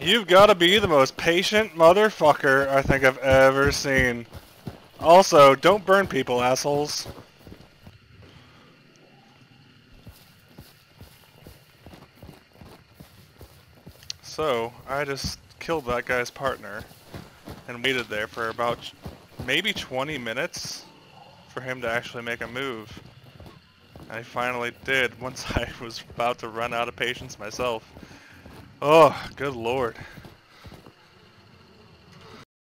You've got to be the most patient motherfucker I think I've ever seen. Also, don't burn people, assholes. So, I just killed that guy's partner and waited there for about maybe 20 minutes for him to actually make a move. I finally did once I was about to run out of patience myself. Oh, good lord.